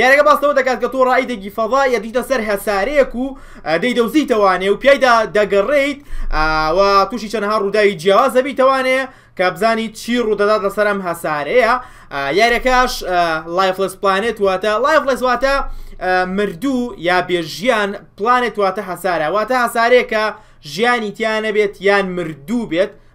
یاریەکە باس لەوە دەکات کە تۆ ڕایدێکی فەضای ئەدیتە سەر هەسارەیەک و دەیدەوزیتەوانێ و پیایدا دەگەڕیت و تووشی چەنەها ڕووداوی جیاواز دەبیتەوانێ کە بزانی چی ڕوودەدات لەسەر ئەم هەسارەیە یاریەکەش لایفلس پلانێت واتە لایفلس واتە مردوو یا بێژیان پلانێت واتە هەسارە واتە هەسارێکە ژیانی تیانە بێت یان مردوو بێت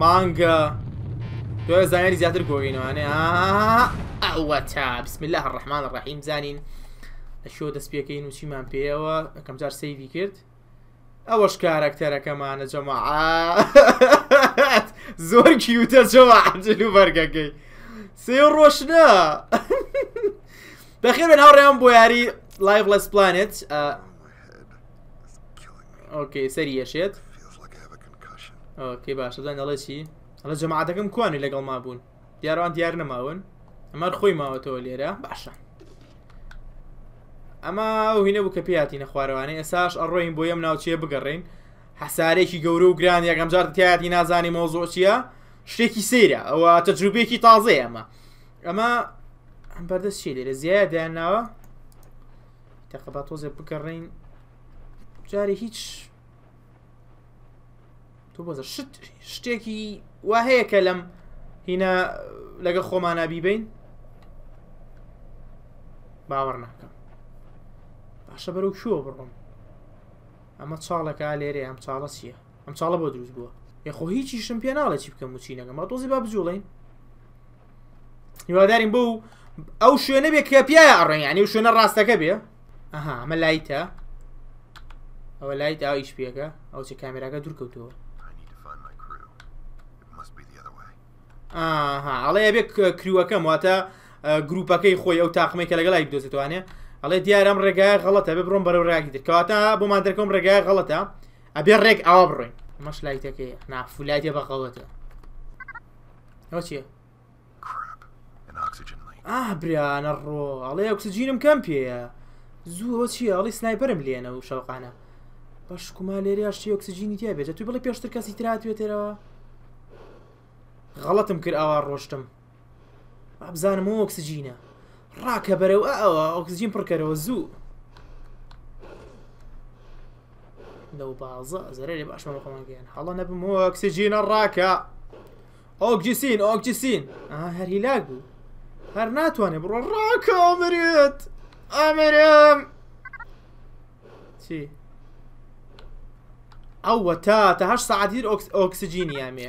مانگە تۆ زانیاری زیاتر گۆینەوانێ ئەوەتا بسم الله الرحمن الرحیم زانین شۆ دەست پێکەین و چیمان پێیەوە ئەەکەم جار سەیری کرد ئەوەش کارەکتەرەکەمانە جەما زۆر کیوتە جەوا عجل و بەرگەکەی سێ ڕۆشنە دەخێن هاوڕێیان بۆ یاری لایڤ لەس پلانێت ئۆکەی سەری ئەشێت ئۆکەی باشە بزان دەڵێ چی ئەڵە جەماعاتەکەم کوانی لەگەڵ ما بوون دیاران دیار نەماون ئەمار خۆی ماوەتەوە لێرە باشە ئەمە ئەو هینە بوو کە پێیاتی نەخوارەوانێ ئێساش ئەڕۆین بۆ یەم ناوچەیە بگەڕین حەسارێکی گەورە و گران یەکەم جار تایەتی نازانی مۆزۆ چییە شتێکی سەیرە ئەوە تەجروبێکی تازەیە ئەمە ئەمە ئەم بەردەست چی لێرە زیایە دەیان ناوە تەقەبا تۆزێ بگەڕین جارێ هیچ تۆ بۆزە شت شتێکی وا هەیە کە لەم هینا لەگە خۆمانە بیبین باوەڕ ناکەم باشە بەرەو کووە بڕۆم ئەمە چاڵەکە لێرێ ئەم چاڵە چییە ئەم چاڵە بۆ دروست بووە یخۆ هیچیشم پێ ناڵێ چی بکەم وچینەکەم با تۆزی با بجوڵین هیوادارین بۆ ئەو شوێنە بێ کە پیاە ئەڕێن ینی و شوێنە ڕاستەکە بێ ئەها ئەمە لایتە ئەوە لایت ئەو ئیش پێەکە ئەو چی کامێراکە دوورکەوتەوە ئەڵێ بێ کروەکەم واتە گروپەکەی خۆی ئەو تاقمەی کە لەگەڵی بدۆزێتوانێ ئەڵێ دیارم ڕێگای غڵەتە بێ بڕۆم بەرەو ڕاکی دەکەواتە بۆمان دەکەم ڕێگای غڵەتە ئەبێ ڕێک ئاوا بڕێ مەش لایتەکەی نافولایتێ بە غڵەتە ئەوە چیە ئاه برانە ڕۆ ئەڵێ ئۆکسجینم کەم پێەیە زوو ئەوە چیە ئەڵی سنایپەرم لێنە و شەوقانە بەش کوما لێریا شتی ئۆکسجینی تیا بێت توی بڵی پێشتر کەسی تراتێتەرەوە غەڵەتم کرد ئاوا ڕۆشتم بابزانم ئۆکسجینە ڕاکە بەرەو ئە ئەوە ئۆکسجین پڕکەرەوە زوو لەو بازە زەرە لێ باشمە بەخۆمانگەیان هەڵە نەبم ئۆکسجینە ڕاکە ئۆکجیسین ئۆکجیسین هەر هیلاک بوو هەر ناتوانێت بڕۆ ڕاکە ئەمرێت ئەمرم چی ئەوە تا تاهش سعادیر ئۆکسجینی یامێ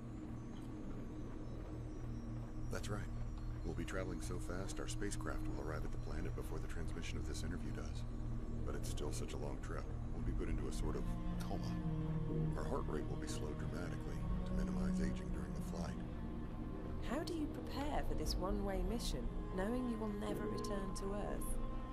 That's right. We'll be traveling so fast, our spacecraft will arrive at the planet before the transmission of this interview does. But it's still such a long trip. We'll be put into a sort of coma. Our heart rate will be slowed dramatically to minimize aging during the flight. How do you prepare for this one-way mission, knowing you will never return to Earth?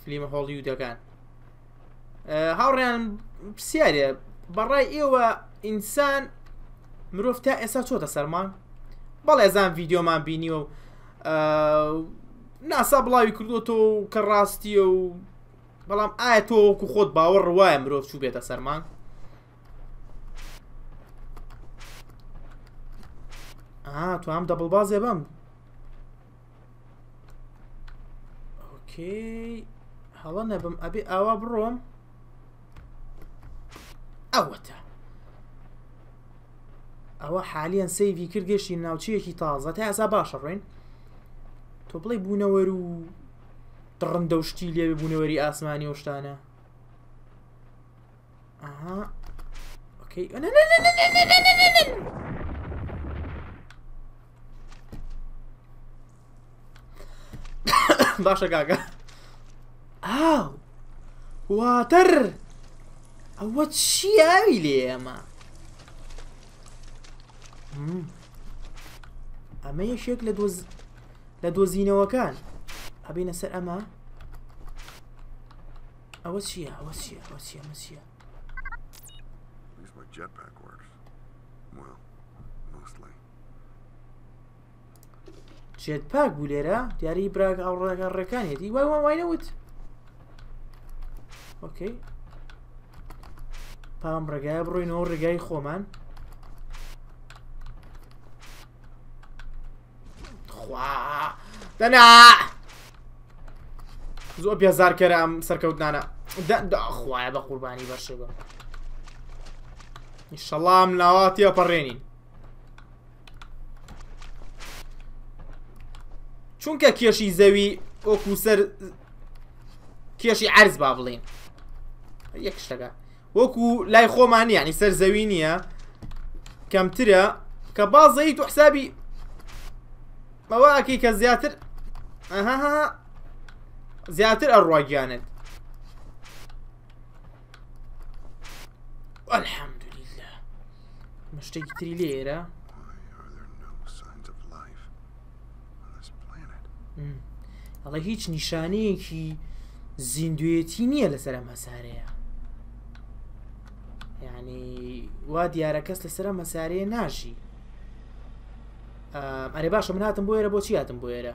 فلیمە هۆڵیودەکان هاوڕێیان پرسیارە بەڕای ئێوە ئینسان مرۆڤ تا ئێستا چۆتە سەرمان بەڵێ زان ڤیددیۆمان بینیوە و ناسا بڵاوی کردوەوە کە ڕاستیە و بەڵام ئایا تۆ وەکو خۆت باوەڕ وایە مرۆڤ چوو بێتە سەرمان ئا تو ئەم دەبڵ بازێ بەم ئۆکەی هەڵە نەبم ئەبێ ئاوا بڕۆم ئەوەتە ئەوە حالیان سەیری کرد گەشتی ناوچەیەکی تازە تا ئەسا باشە ڕێن تۆ بڵێ بوونەوەر و دڕندە و شتی لێ بوونەوەری ئاسمانی و شتانە ئەها ئۆکەی باشە گاگە ئاو واتر ئەوە چی ئاوی لێ ئەمە ئەمە یەشێک لە دۆز لە دۆزینەوەکان ئەبینە سەر ئەمە ئەوە چییە ئەوە چیە ئەوە چی ئەمە چیە جێت پاک بوو لێرە دیاری براگ ئەو ڕێگە ڕێکان هێدی وای وای وای نەوت ئۆکەی پام ڕێگایە بڕۆینەوە ڕێگای خۆمان خوا دەنا زۆر بێزار کەرە ئەم سەرکەوتنانە خوایە بە قوربانی بەشێ بم ئیشەڵام لاواتیە پەڕێنین چونکە کێشی زەوی وەکو سەر کێشی عرز با بڵێن یەک شتەکە وەکو لای خۆمان یعنی سەر زەوی نییە کەمترە کە بازەیت و حسابی ئەوە ئەکەی کە زیاتر ئەها زیاتر ئەڕواگیانێت الحمدلله مشتێکی تری لێرە ئەڵە هیچ نیشانەیەکی زیندوێتی نییە لەسەر ئەم هەسارەیە ینی وا دیارە کەس لەسەر ئەم هەسارەیە ناژی ئەرێ باشە من هاتم بۆێرە بۆچی هاتم بۆێرە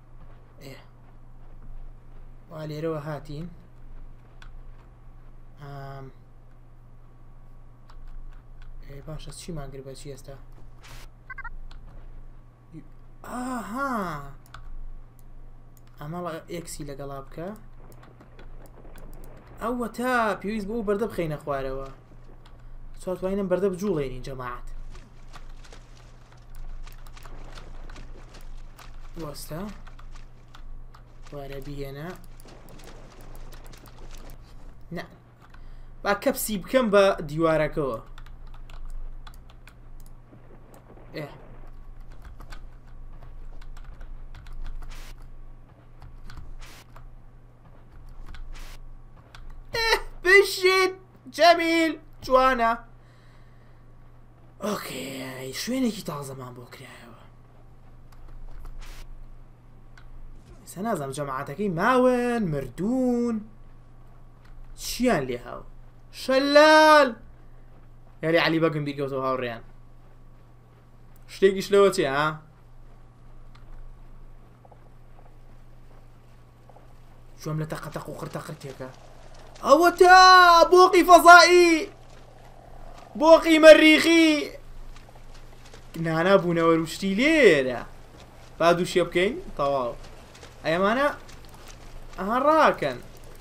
وا لێرەوە هاتین باشە چی ماگر بەچی ئێستا ئاها ئەمەڵە ئێکسی لەگەڵا بکە ئەوە تا پێویست بۆ بەردە بخینە خوارەوە ساتوانینم بەردە بجوڵێنین جەماعات وەستا وارە بهێنە نه با کەپسی بکەم بە دیوارەکەەوە ئێ بشیت جەمیل جوانە ئۆکێ شوێنێکی تازەمان بۆ کرایەوە سە نازم جەماعاتەکەی ماون مردوون چیان لێ هاو شەلال یاری علی بەگم بیرگەوتەوە هاوڕێیان شتێکیش لەوە چێ ها شوم لە تەقە تەق و قڕتە قرتێکە ئەوە تا بۆقی فەزایی بۆقی مەریخی نانا بوونەوە روشتی لێرە با دووشە بکەین تەواو ئەمانە ئەها ڕاکەن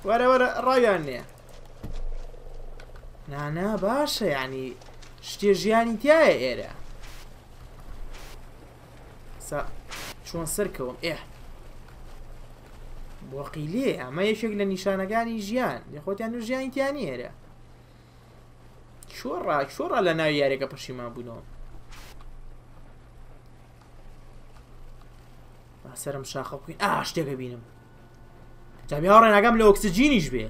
وەرە وەرە ڕاویان نییە نانا باشە ینی شتێ ژیانی تایە ئێرە چۆن سەرکەوم ئێ بۆقی لێ ئەمە یەکێک لە نیشانەکانی ژیان لەخۆتیان و ژیانی تیانی ئێرە چۆڕا چۆڕا لە ناوی یارێکە پەشیمان بوونەوە سرم شاخە بکەین ئا شتێکە بینم جابی هاوڕێ ناگەم لە ئۆکسجینیش بێ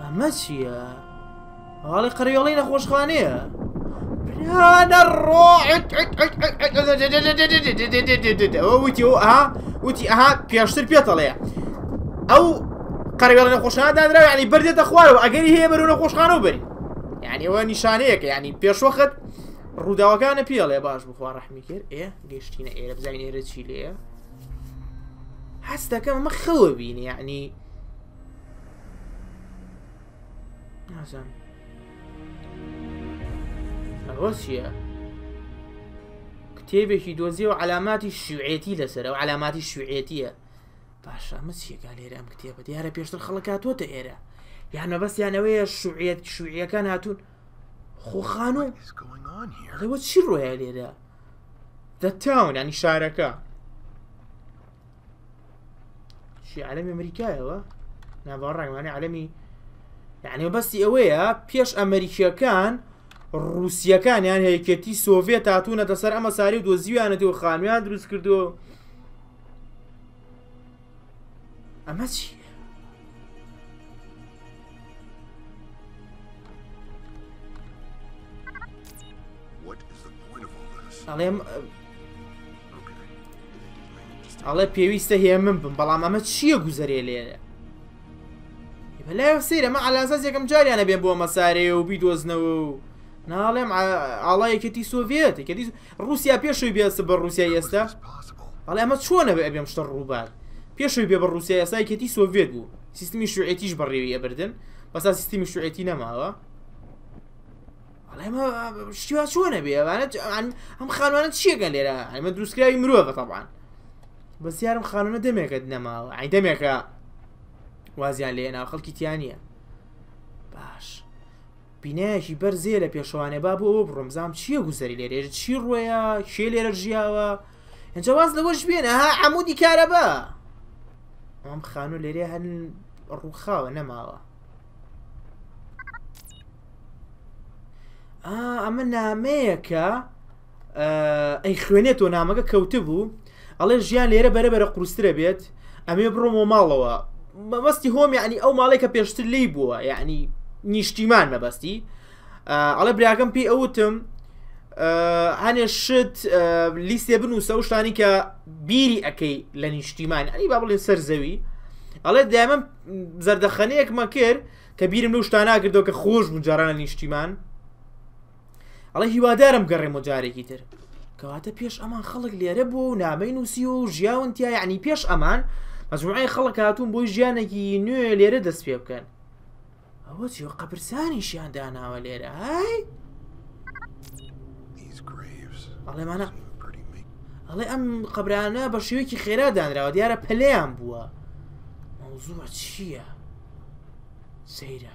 ئەمە چییە؟ هەواڵی قڕیۆڵی نەخۆشخانەیە ئەوە وتی ئەوها وتی ئەها پێشتر پێتەڵەیە ئەو قەرەوێڵ نەخۆشخانە دانراوە یعنی بردێتە خوارەوە ئەگەری هەیە بەرەو نەخۆشخانەوە بەری یعنی ئەوە نیشانەیەکە ینی پێشوەخت ڕووداوەکانە پێڵێ باش بخوا ڕحمی کرد ئێ گەشتینە ئێرە بزانین ئێرە چی لێە حەز دەکەم ئەمە خەوە بینی یعنی نازان ئەوە چییە؟ کتێبێکی دۆزیەوە علاماتی شوێتی لەسەر ئەو علاماتی شوێتیە باشە ئەمە چیە کا لێرە ئەم کتێبە دیارە پێشتر خەڵک هاتووەتە ئێرە یان مەبەستیانەوەیە شوعەت شوعیەکان هاتوون خۆخان و ئەوە چی ڕۆیە لێرە دەتاون ینی شارەکە شی عالەمی ئەمریکایەوە ناوا ڕنگمانە عالەمی یعنی بەستی ئەوەیە پێش ئەمریکیەکان ڕوسیەکان یان هەیەکێتی سۆڤێت هاتوونەتە سەر ئەمە ساری دۆزیویانەتی و خانویان دروست کردو ئەمە چی ئەڵێم ئەڵێ پێویستە هەیە من بم بەڵام ئەمە چییە گوزەرێ لێرە لای سەیرە مە ئالازاز یەکەم جاریانە بێن بۆ مەسارەیە و بیدۆزنەوە و ناڵێم ئاڵایەکەتی سۆڤێت یەکەتی ڕوسیا پێشوی بێ سە بە ڕوسیای ئێستا بەڵێ ئەمە چۆنە بێ ئەبێم شتە ڕووبار پێشوی بێ بە ڕوسیا ئێسای کەتی سۆڤێت بوو سیستمی شوێتیش بەڕێوی ئەبردن بەسا سیستمی شوێتی نەماوە ئەڵێمە شتیوا چۆنە بێ ئەوانەت ئەم خانوانە چیەکەن لێرە ئەمە دروستکراوی مرۆڤە تەبان بەس یارم خانونە دەمێکت نەماوە ئەی دەمێکە وازیان لێنا خەڵکی تیانە باش بینایەکی بەرزەیە لە پێشەوانێ با بۆ ئەوە بڕۆم زام چییە گوزەری لێرێژ چی ڕۆیە کێ لێرە ژیاوە ئەجا واز لەوەش بێنە ها عمودی کارەبا ئەم خانوو لێرێ هەن ڕووخاوە نەماوە ئەمە نامەیەکە ئەی خوێنێتەوە نامەکە کەوتبوو ئەڵێ ژیان لێرە بەرە بەرە قوسترە بێت ئەمێ بڕۆمە ماڵەوە مەبەستی هۆم یعنی ئەو ماڵێک کە پێشتر لی بووە یعنی نیشتیمان مەبەستی ئەڵە براگەم پێی ئەوتم هەنێ شت لیستێ بنووسە و شتانی کە بیری ئەەکەی لە نیشتیمان ئەنی با بڵێن سەر زەوی ئەڵێ دایمە زەردەخەنەیەک مەکرد کە بیرم لەو شتاناگردەوە کە خۆش بوو جارانە نیشتیمان ئەڵێ هیوادارم گەڕێم و جارێکی تر کەواتە پێش ئەمان خەڵک لێرە بوو و نامەی نووسی و ژیاون تیا یعنی پێش ئەمان مەجموعی خەڵک هاتوون بۆی ژیانێکی نوێ لێرە دەست پێ بکەن ئەوە چی قەبرسانی شیان داناوە لێرە های ئەڵێمانە ئەڵێ ئەم قبرانە بە شێوەیەکی خێرا دانراوە دیارە پەلیان بووە مەوزوع چییە سەیرە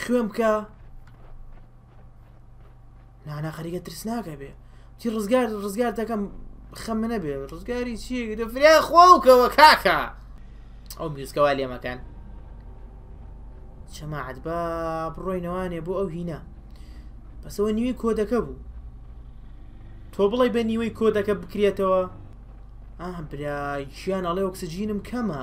خوێن بکە نانا خەریکە ترسناکە بێ چی ڕزگار ڕزگار دەکەم خەمە نەبێ ڕزگاری چی دە فریا خۆکەوە کاکە ئەو میوزکەوا لێمەکان چەماعات بە بڕۆی نەوانێ بۆ ئەو هینا بەسەوە نیوی کۆدەکە بوو تۆ بڵی بە نیوەی کۆدەکە بکرێتەوە ئا برا گیان ئەڵێ ئۆکسسیجینم کەمە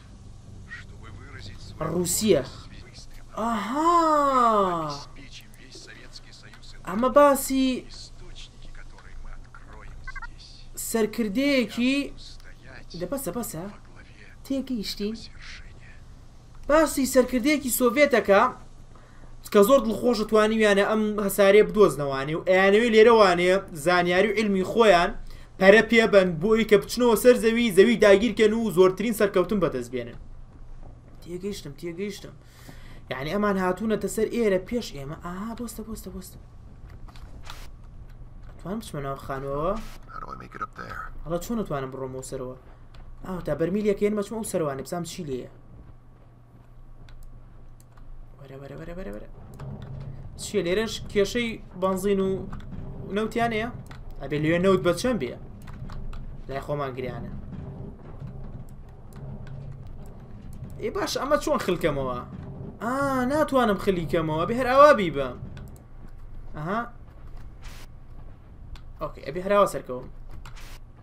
ڕووسیە ئاها ئەمە باسی سەرکردەیەکی دە بەسە بەسە تێگەیشتین باسی سەرکردەیەکی سۆڤێتەکە تکا زۆر دڵخۆشە توانیویانە ئەم هەسارەیە بدۆزنەوانێ و ئەیانەوێ لێرەوانێ زانیاری و علمی خۆیان پەرە پێبەن بۆی کە بچنەوە سەر زەوی زەوی داگیرکەن و زۆرترین سەرکەوتن بەدەست بێنن تێگەیشتم تێگەیشتم یعنی ئەمان هاتوونەتە سەر ئێرە پێش ئێمە ئاها بۆستە بۆستە بۆستە توان بچمە ناو خانەوە هەڵە چۆن توانم بڕۆمەوە سەرەوە ئاو تا بەرمیلەکەێن مەچمە ئەو سەروانە بزانام چی لێە وەرە وەرە وەرە وەرە وەرە چیە لێرەش کێشەی بەنزین و نەوتیان هەیە ئەبێ لێ نەوت بە چەند بێ لای خۆمان گریانە ئێ باش ئەمە چۆن خلکەمەوە ئا ناتوانم خلیکەمەوە بێ هەر ئاوا بی بە ئەها ئۆکە ئەبێ هەراوە سەرکەوم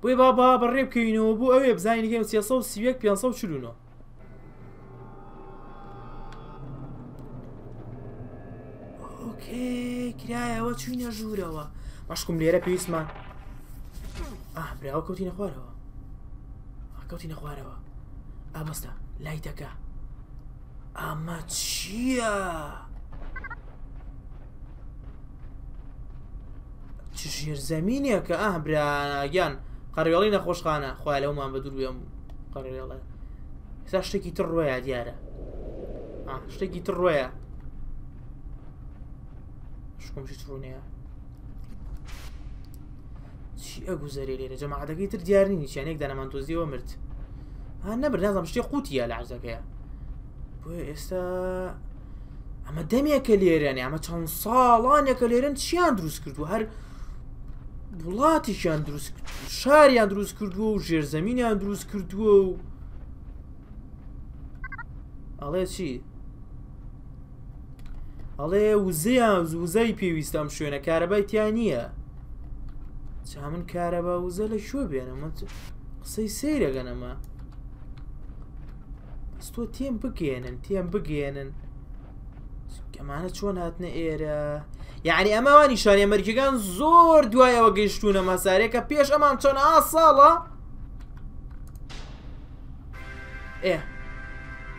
بۆیە با با بەڕێ بکەوینەوە بۆ ئەوێ بزانین گەیم سێ سەد و سی و یەک پێنج سەد و چل و نۆ ئۆکێ کرایەوە چوینە ژوورەوە مەشکم لێرە پێویستمان ئاه براوە کەوتینە خوارەوە کەوتینە خوارەوە ئامەستا لایتەکە ئەمە چییە؟ چ ژێر زەمینێکە ئاه براگیان قەڕێڵی نەخۆشخانە خۆی لەومان بە دوورێم قەڕێڵە سا شتێکی تر ڕۆیە دیارە شتێکی تر ڕۆیە شکۆمشی ڕوونەیە چی ئەگوزەرێ لێرە جەماعەتەکەی تر دیارنی نیچیان یەک دانەمان دۆزیەوە مرد ها نەبر نازم شتێ قوتیە لە عزەکەیە بۆ ئێستا ئەمە دەمێکە لێرەێ ئەمە چەند ساڵانێکە لێرن چیان دروست کردو هەر وڵاتیشیان دروست شاریان دروست کردووە و ژێرزەمینیان دروست کردووە و ئەڵێ چی ئەڵێ وزەیان وزای پێویستە ئەم شوێنە کارەبای تیا نییە چا من کارەبا وزە لە شوێ بێنە من قسەی سەیرەگەن ئەمە تۆ تێم بگەێنن تێم بگەێنن ئەمانە چۆن هاتنە ئێرە یعنی ئەمەوە نیشانە مەرجەکان زۆر دوایەوە گەیشتونە مەسارێکە پێش ئەمان چۆن ئا ساڵە ئێ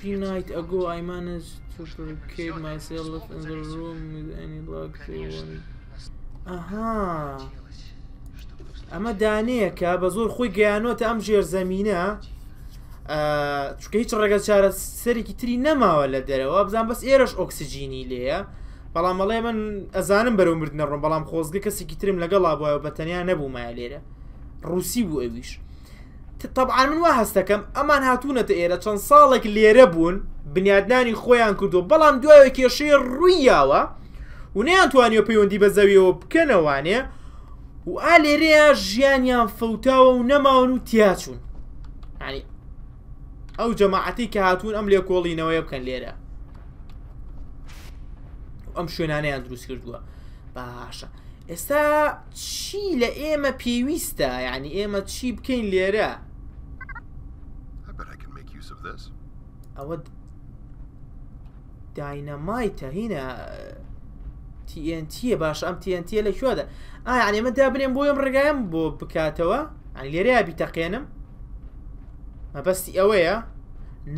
Tonight ago I managed to barricade myself in the room with any luck they won't ئەها ئەمە دانەیەکە بە زۆر خۆی گەیانۆتە ئەم ژێرزەمینە چکە هیچ ڕێگە چارە سەرێکی تری نەماوە لە دەرەوە بزان بەس ئێرەش ئۆکسسیجینی لێە بەڵام مەڵێ من ئەزانم بەرەو مردنە ڕۆم بەڵام خۆزگە کەسێکی ترم لەگەڵا بووە بە تەنیا نەبوومە لێرە ڕوسی بوو ئەویش تەبعەن من وا هەست دەکەم ئەمان هاتوونەتە ئێرە چەند ساڵێک لێرە بوون بنیادنانی خۆیان کردو بەڵام دوایە کێشەیە ڕوویاوە و نەیان توانیوە پەیوەندی بە زەویەوە بکەنەوانێ و ئا لێرەیە ژیانیان فەوتاوە و نەماون و تیاچوون ینی ئەو جەماعەتی کە هاتوون ئەم لێکۆڵینەوەی بکەن لێرە ئەم شوێنانیان دروست کردووە باشە ئێستا چی لە ئێمە پێویستە یعنی ئێمە چی بکەین لێرە ئەوە داینەمایتە هینە TNTە باش ئەم TNT لە کوێدا ئایا ئەمە دا بنێم بۆ ئەم ڕێگایم بۆ بکاتەوە لێرە بیتەقێنم مەبەستی ئەوەیە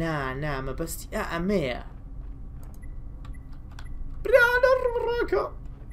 نا نا مەبەستی ئەمەیە برا لە ڕڕاکە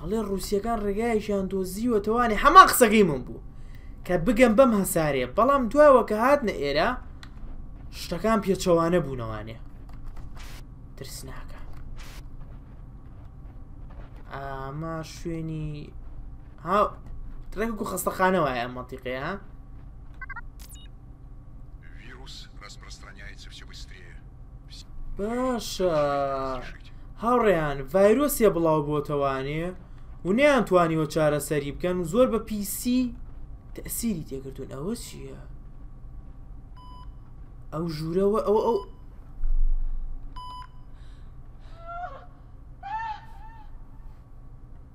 هەڵێ ڕووسەکان ڕێگایشیان دۆزیوە تەوانێ هەمان قسەکەی من بوو کە بگەم بەم هەسارێ بەڵام دواوە کە هاتنە ئێرە شتەکان پێچەوانە بوونەوانێ ترسناکە ئەمە شوێنی ها ڕێک و خەستەخانە وایە منتیقەیە ها باشە هاوڕێیان ڤایرۆسیە بڵاو بۆتەوانێ ونیان توانیوە چارەسەری بکەن و زۆر بە پیسی تەسیری تێکردون ئەوە چییە؟ ئەو ژوورەوە ئەو ئەو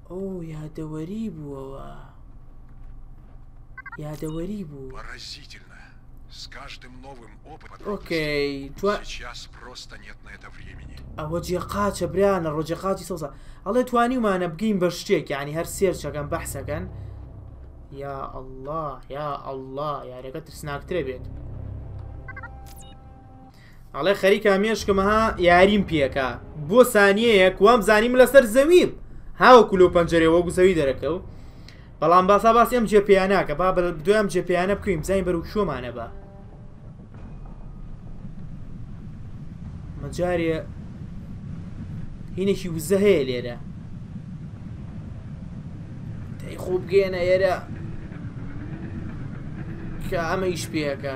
ئەو یادەوەری بووەوە یادەوەری بوو. اوکەی توا ئەوە جێ قاچە برانە ڕۆژێ قاچی سەوزە ئەڵێ توانیمانە بگەین بە شتێک یعنی هەر سێرچەکەم بەحسەکەن یا ئەله یا ئەله یارەکە ترسناکترە بێت ئەڵێ خەریکە مێشکمەها یاریم پێەکە بۆ سانیەیە کوام زانیم لەسەر زەویم هاوە کولو پەنجەرەوە گوزەوی دەرەکەوت بەڵام باسا باسی ئەم جێ پێیانناکە با بە بدویان جێ پێیانە بکەین بزانین بەرو کوێمانە بە مەجارێ هینێکی وزە هەیە لێرە دەی خۆ بگەێنە ئێرە کە ئەمە ئیش پێەکە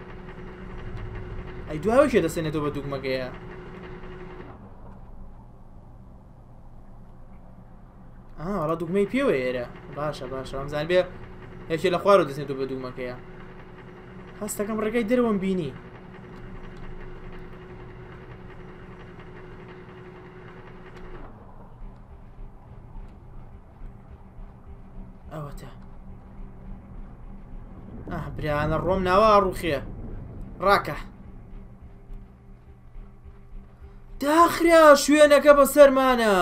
ئەی دوای ئەوە کێ دەسێنێتەوە بە دوگمەکەیە ئاڵە دوگمەی پێوە ئێرە باشە باشە ئەمزان بێ یەکێ لە خوارەوە دەسێتەوە بە دوگمەکەیە هەستەکەم ڕێگای دەرەوەم بینی ئەوەتە برانە ڕۆم ناوە ڕوخێ ڕاکە داخرا شوێنەکە بە سەرمانە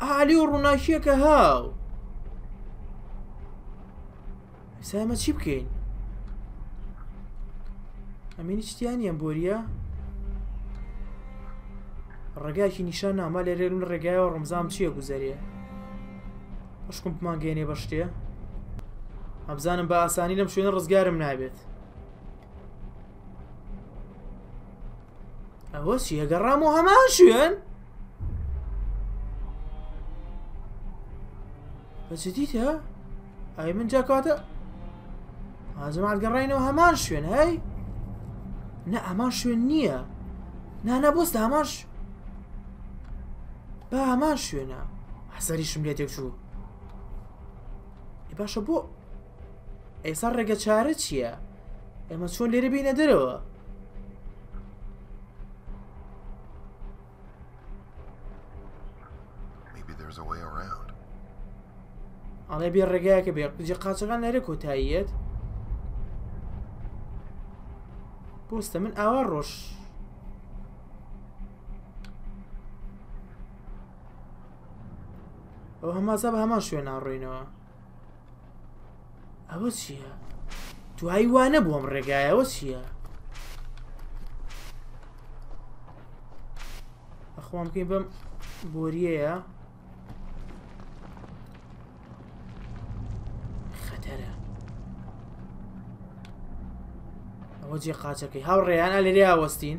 عالی و ڕووناکیەکە هاو ئێستا ئێمە چی بکەین ئەمین شتیان نیە بۆریە ڕێگایکی نیشان ناما لێرێ من ڕێگایەوە ڕمزام چییە گوزەرێ بەشکم بمانگەێنێ بە شتێ ئەبزانم بە ئاسانی لەم شوێنە ڕزگارم نابێت ئەوە چیە گەڕام و هەمان شوێن بەجدیتە ئەی من جاکاتە ئازمان گەڕینەوە هەمان شوێن هەی نە ئەمان شوێن نییە نانە بۆست هەماش بە هەمان شوێنە حەسەریشم لێ تێکچوو باشە بۆ ئێستا ڕێگە چارە چییە؟ ئێمە چۆن لێرە بینە دەرەوە ئەڵێ بێ ڕێگایەکە بێ قجێ قاچەکان لەرە کۆتاییەت بۆستە من ئاوا ڕۆژ ئەو هەمازە بە هەمان شوێن ناڕۆینەوە ئەوە چییە؟ دوایی وانە بووم ڕێگایەوە چییە؟ ئەخوام پێ بەم بۆریەیە خەتەرە ئەوە جێ قاچەکەی هاوڕێیان ئە لێریا وەستین